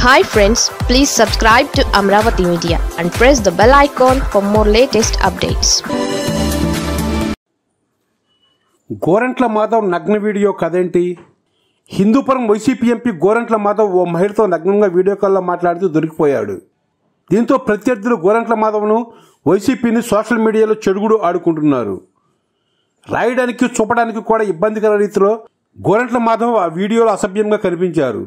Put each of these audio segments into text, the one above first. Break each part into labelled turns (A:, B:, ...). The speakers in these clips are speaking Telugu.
A: Hi friends please subscribe to Amaravati media and press the bell icon for more latest updates
B: Gorantla Madhav నగ్న వీడియో కదేంటి? హిందూపురం వైసీపీ ఎంపీ గోరంట్ల మాధవ్ ఓ మహిళతో నగ్నంగా వీడియో కాల్లో మాట్లాడుతూ దొరికిపోయాడు. దీంతో ప్రత్యర్థులు గోరంట్ల మాధవ్ను వైసీపీని సోషల్ మీడియాలో చెడుగుడు ఆడుకుంటున్నారు. రాయడానికి చూపడానికి కూడా ఇబ్బందికర రీతిలో గోరంట్ల మాధవ్ ఆ వీడియోలో అసభ్యంగా కనిపించారు.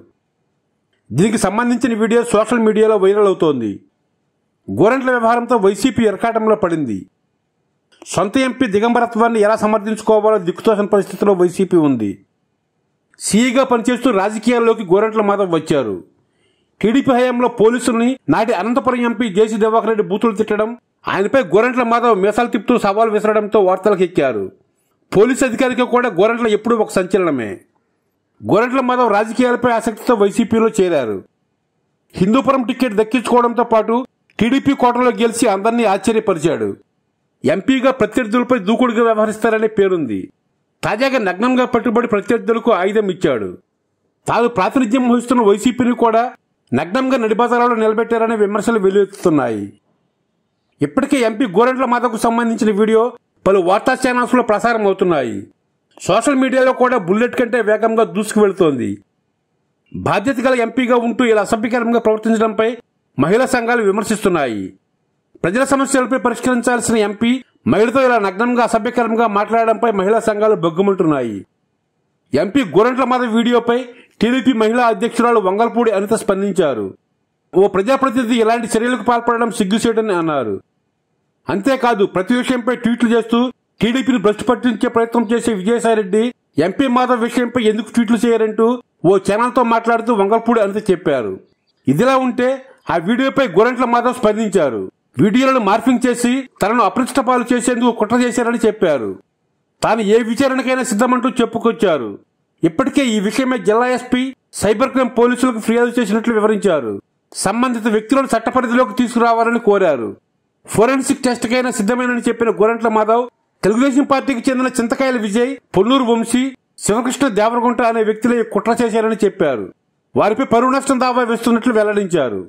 B: దీనికి సంబంధించిన వీడియో సోషల్ మీడియాలో వైరల్ అవుతోంది. గోరెంట్ల వ్యవహారంతో వైసీపీ ఎరకాటంలో పడింది. సొంత ఎంపీ దిగంబరత్వాన్ని ఎలా సమర్థించుకోవాలో దిక్కుతోసిన పరిస్థితిలో వైసీపీ ఉంది. సీఈగా పనిచేస్తూ రాజకీయాల్లోకి గోరెంట్ల మాధవ్ వచ్చారు. టీడీపీ హయాంలో పోలీసుల్ని నాటి అనంతపురం ఎంపీ జేసీ దివాకర్ రెడ్డి బూతులు తిట్టడం ఆయనపై గోరెంట్ల మాధవ్ మీసాలు తిప్పుతూ సవాల్ విసరడంతో వార్తలకు ఎక్కారు. పోలీసు అధికారికి కూడా గోరెంట్ల ఎప్పుడూ ఒక సంచలనమే. గోరంట్ల మాధవ్ రాజకీయాలపై ఆసక్తితో వైసీపీలో చేరారు. హిందూపురం టికెట్ దక్కించుకోవడంతో పాటు టీడీపీ కోటలో గెలిచి అందరినీ ఆశ్చర్యపరిచాడు. ఎంపీగా ప్రత్యర్థులపై దూకుడుగా వ్యవహరిస్తారనే పేరుంది. తాజాగా నగ్నంగా పట్టుబడి ప్రత్యర్థులకు ఆయుధం ఇచ్చాడు. తాను ప్రాతినిధ్యం వహిస్తున్న వైసీపీని కూడా నగ్నంగా నడిబజారాలో నిలబెట్టారనే విమర్శలు వెల్లువెత్తుతున్నాయి. ఇప్పటికే ఎంపీ గోరెంట్ల మాధవ్కు సంబంధించిన వీడియో పలు వార్తా ఛానల్స్లో ప్రసారం అవుతున్నాయి సోషల్ మీడియాలో కూడా బుల్లెట్ కంటే వేగంగా దూసుకు వెళుతోంది బాధ్యత గల ఎంపీగా ఉంటూ ఇలా అసభ్యకరంగా ప్రవర్తించడంపై మహిళా సంఘాలు విమర్శిస్తున్నాయి. ప్రజల సమస్యలపై పరిష్కరించాల్సిన ఎంపీ మహిళతో ఇలా నగ్నంగా అసభ్యకరంగా మాట్లాడడంపై మహిళా సంఘాలు బొగ్గుమంటున్నాయి. ఎంపీ గోరంట్ల మాధవ్ వీడియోపై టీడీపీ మహిళా అధ్యక్షురాలు వంగల్పూడి అనిత స్పందించారు. ఓ ప్రజాప్రతినిధి ఇలాంటి చర్యలకు పాల్పడడం సిగ్గుచేటని అన్నారు. అంతేకాదు ప్రతి విషయంపై ట్వీట్లు చేస్తూ టీడీపీని భ్రష్టు పట్టించే ప్రయత్నం చేసే విజయసాయిరెడ్డి ఎంపీ మాధవ్ విషయంపై ఎందుకు ట్వీట్లు చేయరంటూ ఓ ఛానల్తో మాట్లాడుతూ వంగల్పూడి అనిత చెప్పారు. ఇదిలా ఉంటే ఆ వీడియోపై గోరంట్ల మాధవ్ స్పందించారు. వీడియోలను మార్ఫింగ్ చేసి తనను అప్రతిష్ట పాలు చేసేందుకు కుట్ర చేశారని చెప్పారు. తాను ఏ విచారణకైనా సిద్ధమంటూ చెప్పుకొచ్చారు. ఇప్పటికే ఈ విషయమై జిల్లా ఎస్పీ సైబర్ క్రైమ్ పోలీసులకు ఫిర్యాదు చేసినట్లు వివరించారు. సంబంధిత వ్యక్తులను చట్ట పరిధిలోకి తీసుకురావాలని కోరారు. ఫోరెన్సిక్ టెస్ట్ కైనా సిద్ధమేనని చెప్పిన గోరంట్ల మాధవ్ తెలుగుదేశం పార్టీకి చెందిన చింతకాయల విజయ్ పొన్నూరు వంశీ శివకృష్ణ దేవరగుంట అనే వ్యక్తులే కుట్ర చేశారని చెప్పారు. వారిపై పరువు నష్టం దావా వేస్తున్నట్లు వెల్లడించారు.